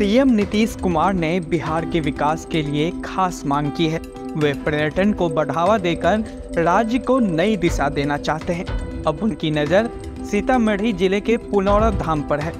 CM Nitish Kumar ने बिहार के विकास के लिए खास मांग की है। वे पर्यटन को बढ़ावा देकर राज्य को नई दिशा देना चाहते हैं। अब उनकी नज़र सीतामढ़ी ज़िले के पुनौरा धाम पर है,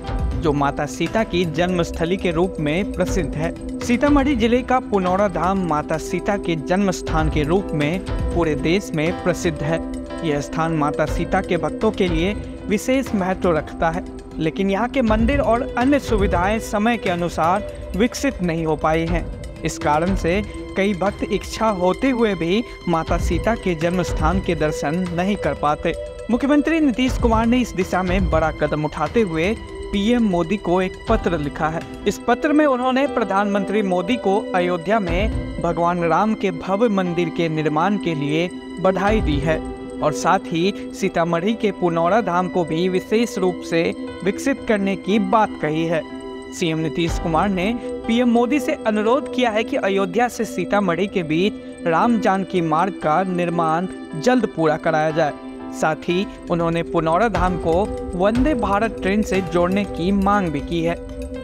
जो माता सीता की जन्मस्थली के रूप में प्रसिद्ध है। सीतामढ़ी ज़िले का पुनौरा धाम माता सीता के जन्म स्थान के रूप में पूरे देश में प्रसिद्ध है। यह स्थान माता सीता के भक्तों के लिए विशेष महत्व रखता है। लेकिन यहाँ के मंदिर और अन्य सुविधाएँ समय के अनुसार विकसित नहीं हो पाई हैं। इस कारण से कई भक्त इच्छा होते हुए भी माता सीता के जन्म स्थान के दर्शन नहीं कर पाते। मुख्यमंत्री नीतीश कुमार ने इस दिशा में बड़ा कदम उठाते हुए पीएम मोदी को एक पत्र लिखा है। इस पत्र में उन्होंने प्रधानमंत्री मोदी को अयोध्या में भगवान राम के भव्य मंदिर के निर्माण के लिए बधाई दी है। और साथ ही सीतामढ़ी के पुनौरा धाम को भी विशेष रूप से विकसित करने की बात कही है। सीएम नीतीश कुमार ने पीएम मोदी से अनुरोध किया है कि अयोध्या से सीतामढ़ी के बीच राम जानकी मार्ग का निर्माण जल्द पूरा कराया जाए। साथ ही उन्होंने पुनौरा धाम को वंदे भारत ट्रेन से जोड़ने की मांग भी की है।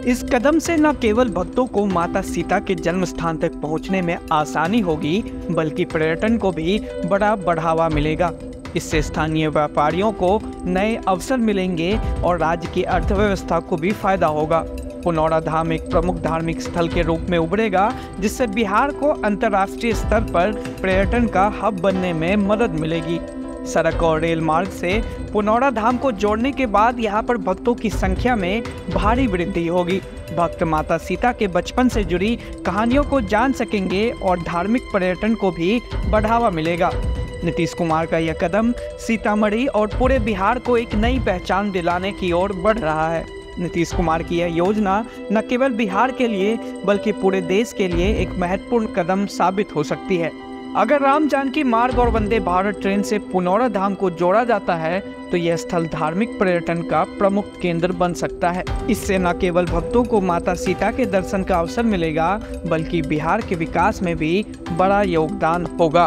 इस कदम से न केवल भक्तों को माता सीता के जन्म स्थान तक पहुँचने में आसानी होगी, बल्कि पर्यटन को भी बड़ा बढ़ावा मिलेगा। इससे स्थानीय व्यापारियों को नए अवसर मिलेंगे और राज्य की अर्थव्यवस्था को भी फ़ायदा होगा। पुनौरा धाम एक प्रमुख धार्मिक स्थल के रूप में उभरेगा, जिससे बिहार को अंतर्राष्ट्रीय स्तर पर पर्यटन का हब बनने में मदद मिलेगी। सड़क और रेल मार्ग से पुनौरा धाम को जोड़ने के बाद यहाँ पर भक्तों की संख्या में भारी वृद्धि होगी। भक्त माता सीता के बचपन से जुड़ी कहानियों को जान सकेंगे और धार्मिक पर्यटन को भी बढ़ावा मिलेगा। नीतीश कुमार का यह कदम सीतामढ़ी और पूरे बिहार को एक नई पहचान दिलाने की ओर बढ़ रहा है। नीतीश कुमार की यह योजना न केवल बिहार के लिए, बल्कि पूरे देश के लिए एक महत्वपूर्ण कदम साबित हो सकती है। अगर राम जानकी मार्ग और वंदे भारत ट्रेन से पुनौरा धाम को जोड़ा जाता है तो यह स्थल धार्मिक पर्यटन का प्रमुख केंद्र बन सकता है। इससे न केवल भक्तों को माता सीता के दर्शन का अवसर मिलेगा, बल्कि बिहार के विकास में भी बड़ा योगदान होगा।